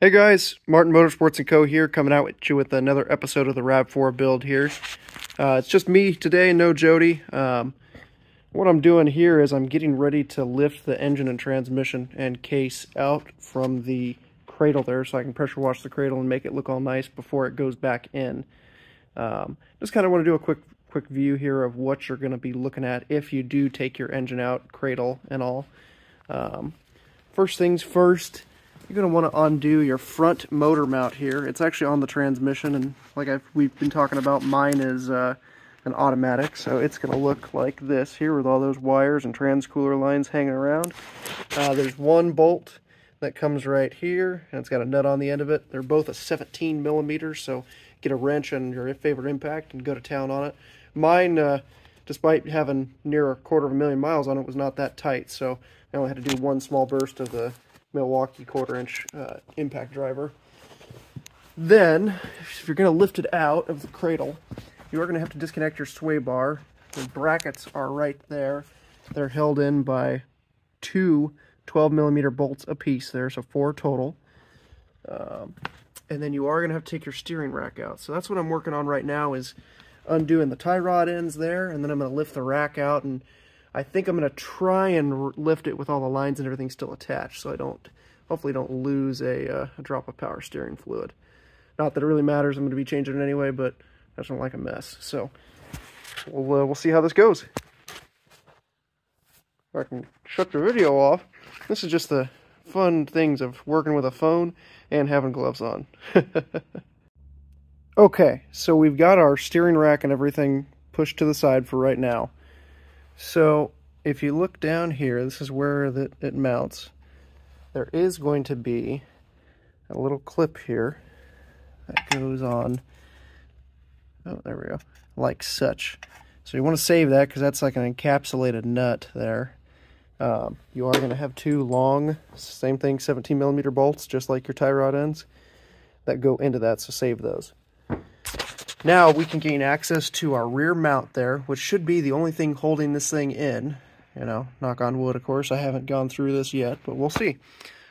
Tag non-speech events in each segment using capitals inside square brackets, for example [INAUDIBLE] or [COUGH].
Hey guys, Martin Motorsports & Co. here, coming out with you with another episode of the RAV4 build here. Uh, it's just me today, no Jody. Um, what I'm doing here is I'm getting ready to lift the engine and transmission and case out from the cradle there so I can pressure wash the cradle and make it look all nice before it goes back in. Um, just kind of want to do a quick quick view here of what you're going to be looking at if you do take your engine out, cradle and all. Um, first things first, you're going to want to undo your front motor mount here. It's actually on the transmission, and like I've, we've been talking about, mine is uh, an automatic, so it's going to look like this here with all those wires and transcooler lines hanging around. Uh, there's one bolt that comes right here, and it's got a nut on the end of it. They're both a 17 millimeters, so get a wrench and your favorite impact and go to town on it. Mine, uh, despite having near a quarter of a million miles on it, was not that tight, so I only had to do one small burst of the Milwaukee quarter inch uh, impact driver. Then, if you're going to lift it out of the cradle, you are going to have to disconnect your sway bar. The brackets are right there. They're held in by two 12 millimeter bolts a piece there, so four total. Um, and then you are going to have to take your steering rack out. So that's what I'm working on right now is undoing the tie rod ends there, and then I'm going to lift the rack out and I think I'm going to try and lift it with all the lines and everything still attached so I don't, hopefully don't lose a, uh, a drop of power steering fluid. Not that it really matters, I'm going to be changing it anyway, but I just don't like a mess. So we'll, uh, we'll see how this goes. If I can shut the video off. This is just the fun things of working with a phone and having gloves on. [LAUGHS] okay, so we've got our steering rack and everything pushed to the side for right now. So if you look down here, this is where the, it mounts. There is going to be a little clip here that goes on. Oh, there we go. Like such. So you want to save that because that's like an encapsulated nut there. Um, you are going to have two long, same thing, 17 millimeter bolts, just like your tie rod ends, that go into that, so save those. Now we can gain access to our rear mount there, which should be the only thing holding this thing in. You know, knock on wood, of course. I haven't gone through this yet, but we'll see.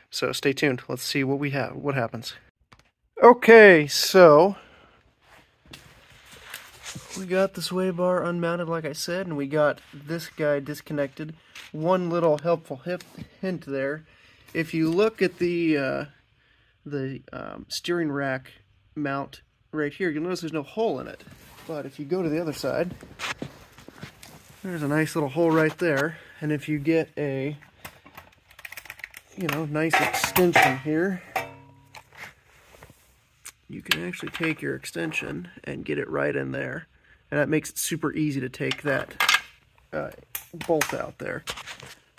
So stay tuned. Let's see what we have, what happens. Okay, so we got the sway bar unmounted, like I said, and we got this guy disconnected. One little helpful hip hint there. If you look at the uh, the um, steering rack mount right here, you'll notice there's no hole in it. But if you go to the other side, there's a nice little hole right there. And if you get a, you know, nice extension here, you can actually take your extension and get it right in there. And that makes it super easy to take that uh, bolt out there.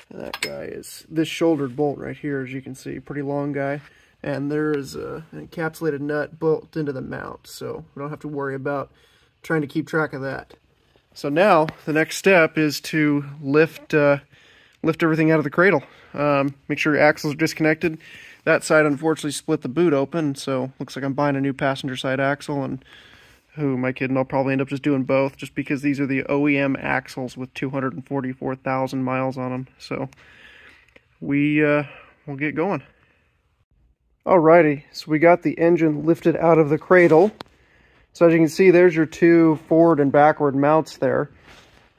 And that guy is, this shouldered bolt right here, as you can see, pretty long guy and there is a, an encapsulated nut built into the mount, so we don't have to worry about trying to keep track of that. So now the next step is to lift uh, lift everything out of the cradle. Um, make sure your axles are disconnected. That side unfortunately split the boot open, so looks like I'm buying a new passenger side axle and who am I kidding? I'll probably end up just doing both just because these are the OEM axles with 244,000 miles on them. So we uh, we'll get going. Alrighty, so we got the engine lifted out of the cradle. So as you can see, there's your two forward and backward mounts there.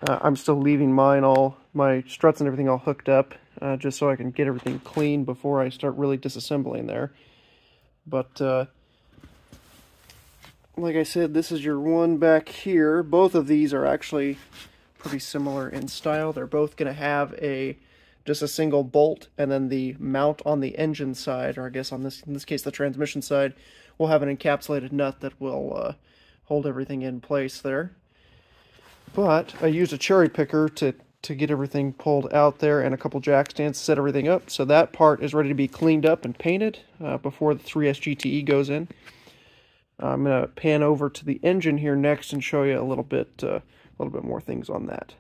Uh, I'm still leaving mine all, my struts and everything all hooked up, uh, just so I can get everything clean before I start really disassembling there. But, uh, like I said, this is your one back here. Both of these are actually pretty similar in style. They're both going to have a just a single bolt, and then the mount on the engine side, or I guess on this in this case the transmission side, will have an encapsulated nut that will uh, hold everything in place there. But I used a cherry picker to to get everything pulled out there and a couple jack stands to set everything up. So that part is ready to be cleaned up and painted uh, before the 3S GTE goes in. I'm going to pan over to the engine here next and show you a little bit uh, a little bit more things on that.